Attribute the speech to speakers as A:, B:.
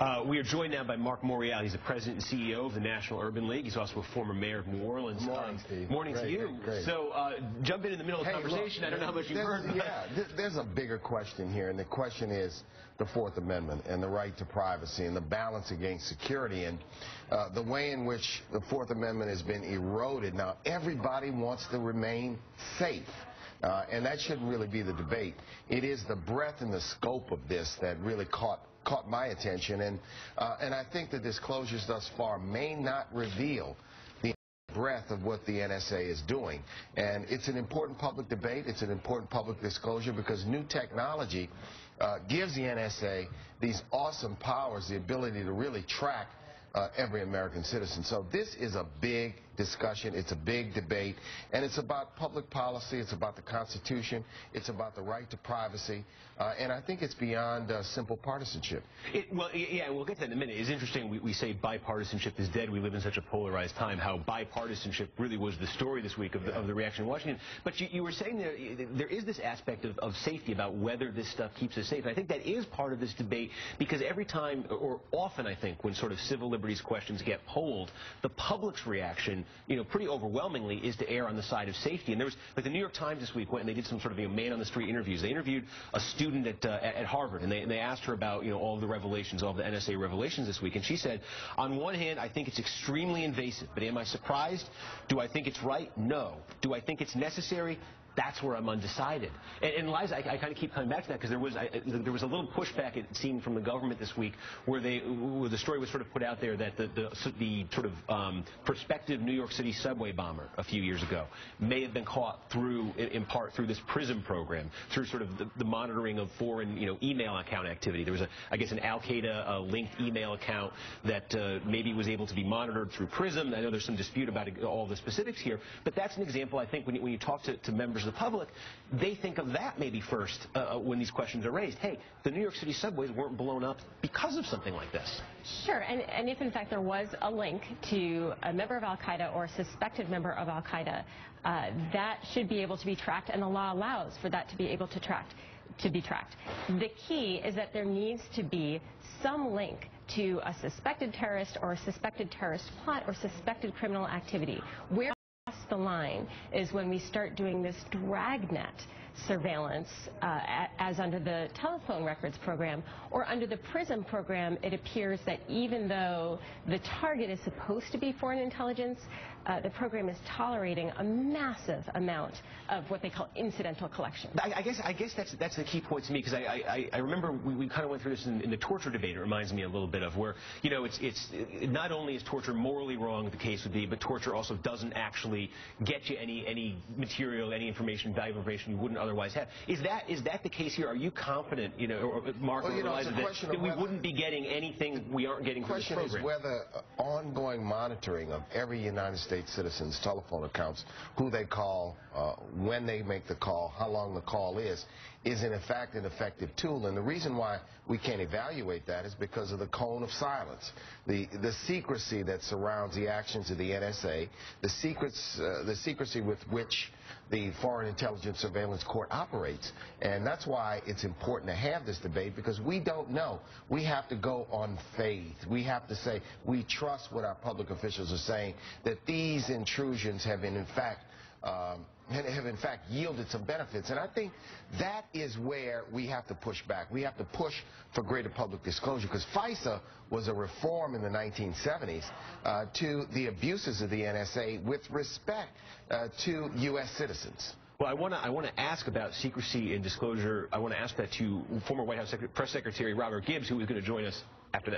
A: Uh, we are joined now by Marc Morial. He's the president and CEO of the National Urban League. He's also a former mayor of New Orleans.
B: Morning, Steve.
A: Morning
B: Great,
A: to you.
B: great, great.
A: So, uh, jump in in the middle of the
B: Hey,
A: conversation.
B: look,
A: I don't know how much you've
B: there's-
A: heard. but-
B: Yeah, th- there's a bigger question here, and the question is the Fourth Amendment and the right to privacy and the balance against security and uh, the way in which the Fourth Amendment has been eroded. Now, everybody wants to remain safe. Uh, and that shouldn't really be the debate. It is the breadth and the scope of this that really caught caught my attention, and uh, and I think the disclosures thus far may not reveal the breadth of what the NSA is doing. And it's an important public debate. It's an important public disclosure because new technology uh, gives the NSA these awesome powers, the ability to really track uh, every American citizen. So this is a big discussion. It's a big debate. And it's about public policy. It's about the Constitution. It's about the right to privacy. Uh, and I think it's beyond uh, simple partisanship.
A: It, well, yeah, we'll get to that in a minute. It's interesting. We, we say bipartisanship is dead. We live in such a polarized time. How bipartisanship really was the story this week of the, of the reaction in Washington. But you, you were saying there, there is this aspect of, of safety about whether this stuff keeps us safe. And I think that is part of this debate because every time, or often, I think, when sort of civil liberties questions get polled, the public's reaction, you know, pretty overwhelmingly is to err on the side of safety. And there was, like, the New York Times this week went and they did some sort of you know, man on the street interviews. They interviewed a student at, uh, at Harvard, and they, and they asked her about, you know, all the revelations, all the NSA revelations this week. And she said, on one hand, I think it's extremely invasive, but am I surprised? Do I think it's right? No. Do I think it's necessary? That's where I'm undecided. And, and Liza, I, I kind of keep coming back to that because there was I, there was a little pushback it seemed from the government this week where they where the story was sort of put out there that the the, the sort of um, prospective New York City subway bomber a few years ago may have been caught through in, part through this PRISM program through sort of the, the monitoring of foreign you know email account activity. There was a I guess an Al Qaeda uh, linked email account that uh, maybe was able to be monitored through PRISM. I know there's some dispute about all the specifics here, but that's an example. I think when you, when you talk to, to members the public, they think of that maybe first uh, when these questions are raised. Hey, the New York City subways weren't blown up because of something like this.
C: Sure, and, and if in fact there was a link to a member of Al Qaeda or a suspected member of Al Qaeda, uh, that should be able to be tracked, and the law allows for that to be able to track to be tracked. The key is that there needs to be some link to a suspected terrorist or a suspected terrorist plot or suspected criminal activity. Where the line is when we start doing this dragnet surveillance uh, as under the telephone records program or under the PRISM program it appears that even though the target is supposed to be foreign intelligence uh, the program is tolerating a massive amount of what they call incidental collection.
A: I, I guess I guess that's that's the key point to me because I, I I remember we, we kind of went through this in, in the torture debate. It reminds me a little bit of where you know it's it's not only is torture morally wrong the case would be, but torture also doesn't actually get you any any material, any information, valuable information you wouldn't otherwise have. Is that is that the case here? Are you confident, you know, or, Marc,
B: Well, you know,
A: that, that we wouldn't be getting anything we aren't getting
B: The
A: through this
B: question is whether ongoing monitoring of every United States citizen's telephone accounts, who they call, uh, when they make the call, how long the call is, is in fact an effective tool. And the reason why we can't evaluate that is because of the cone of silence, the the secrecy that surrounds the actions of the NSA, the secrets, uh, the secrecy with which the Foreign Intelligence Surveillance Court operates. And that's why it's important to have this debate because we don't know. We have to go on faith. We have to say we trust what our public officials are saying that these intrusions have been in fact um, have in fact yielded some benefits. And I think that is where we have to push back. We have to push for greater public disclosure because FISA was a reform in the 1970s uh, to the abuses of the NSA with respect uh, to U.S. citizens.
A: Well, I want to I want to ask about secrecy and disclosure. I want to ask that to former White House Press Secretary Robert Gibbs, who is going to join us after this.